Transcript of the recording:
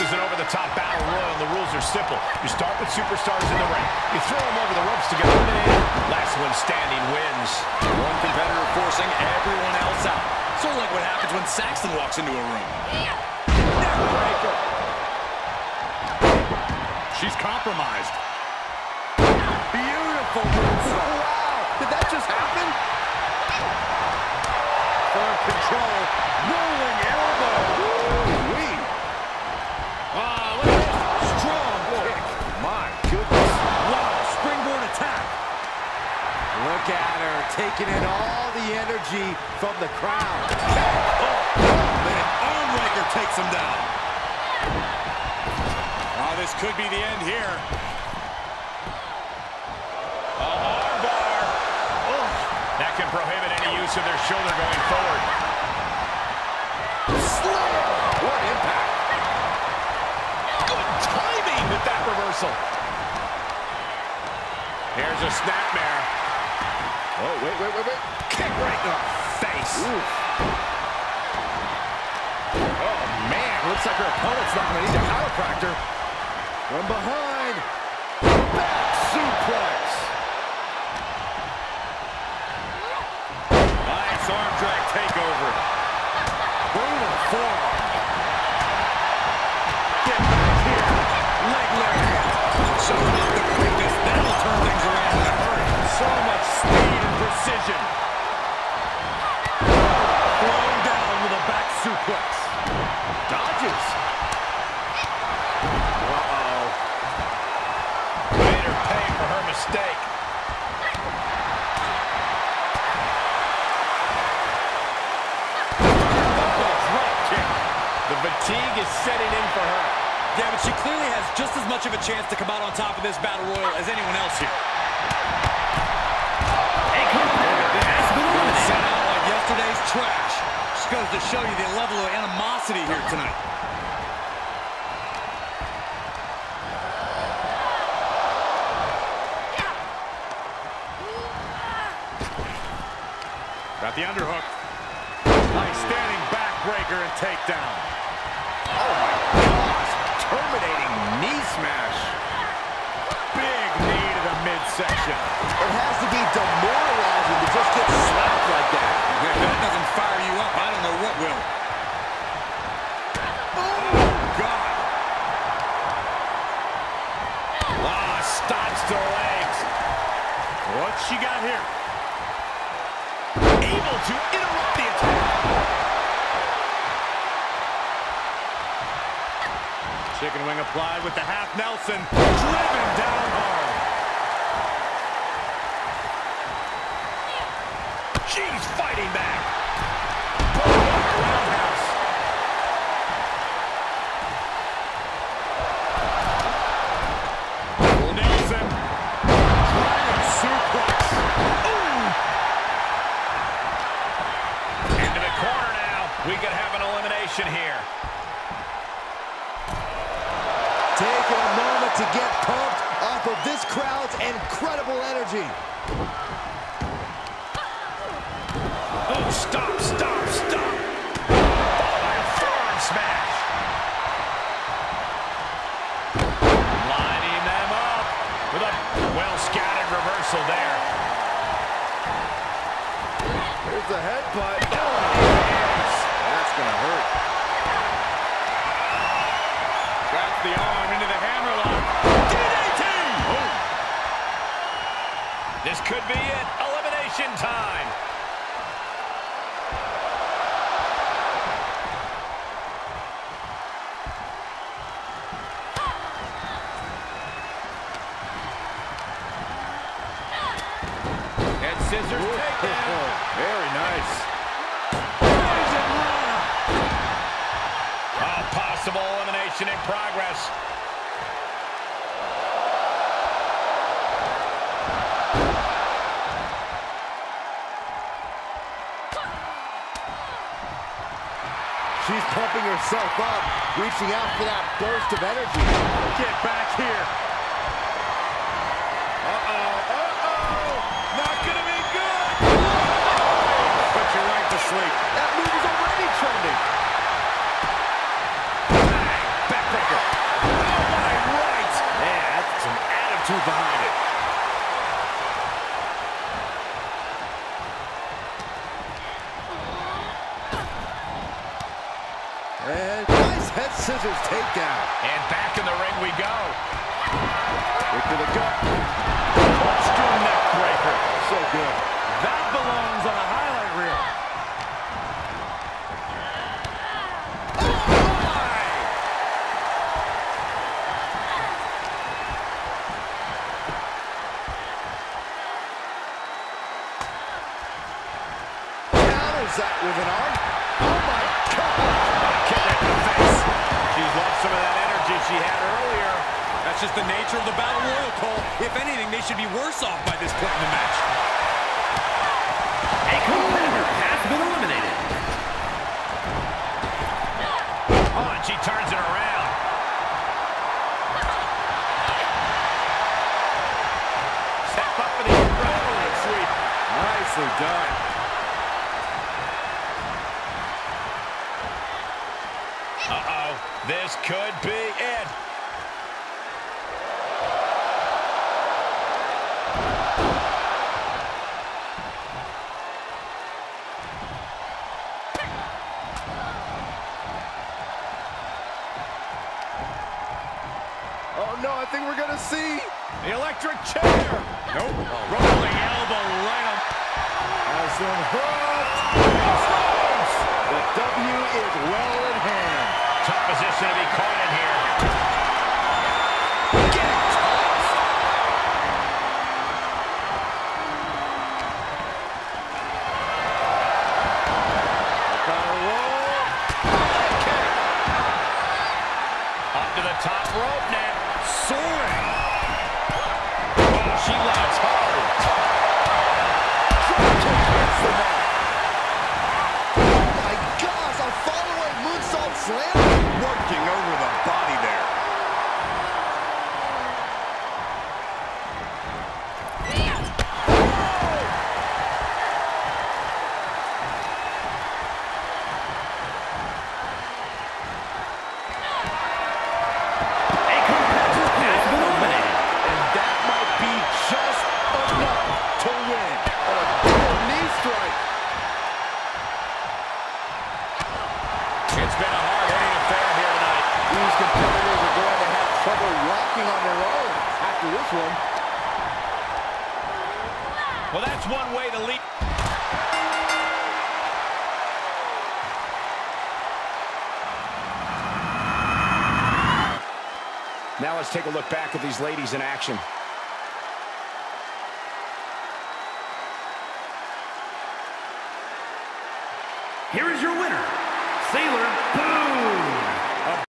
This is an over-the-top battle royal, and the rules are simple. You start with superstars in the ring. You throw them over the ropes to get eliminated. Last one standing wins. One competitor forcing everyone else out. Sort of like what happens when Saxton walks into a room. Neckbreaker. She's compromised. Beautiful moves. Wow, did that just happen? Firm control, rolling elbow. Taking in all the energy from the crowd. Oh, arm takes him down. Oh, this could be the end here. A armbar. Oh, that can prohibit any use of their shoulder going forward. Slam! What impact! Good timing with that reversal. Here's a snapmare. Oh, wait, wait, wait, wait. Kick right in the face. Ooh. Oh, man. Looks like her opponent's not going to need a chiropractor. From behind. Back suplex. Is setting in for her. Yeah, but she clearly has just as much of a chance to come out on top of this battle royal as anyone else here. Sent out like yesterday's trash. Just goes to show you the level of animosity here tonight. Got the underhook. Nice standing backbreaker and takedown. Oh, my gosh. Terminating knee smash. Big knee to the midsection. It has to be demoralizing to just get slapped like that. If that doesn't fire you up, I don't know what will. Oh, God. Ah, stops the legs. What she got here? Able to interrupt Chicken wing applied with the half Nelson. Driven down hard. She's fighting back. The headbutt. Oh, yes. That's going to hurt. Wraps the arm into the hammerlock. DDT! This could be it. Elimination time. Very nice. A possible elimination in progress. She's pumping herself up, reaching out for that burst of energy. Get back here. And nice head scissors takedown. And back in the ring we go. Kick to the gut. Corkscrew neck breaker. So good. That belongs on a highlight reel. Counters that with an arm. That's just the nature of the battle royal, Cole. If anything, they should be worse off by this point in the match. A competitor has been eliminated. Oh, and she turns it around. Step up in the leg sweep. Nicely done. This could be it. No, I think we're gonna see. The electric chair. Nope. Rolling elbow right on. Has them hooked. The W is well in hand. Tough position to be caught in here. Gotta roll. Up to the top rope now. Soaring. Oh, she lands hard. Oh my gosh, a fallaway moonsault slam. Working over one way to lead. Now let's take a look back at these ladies in action.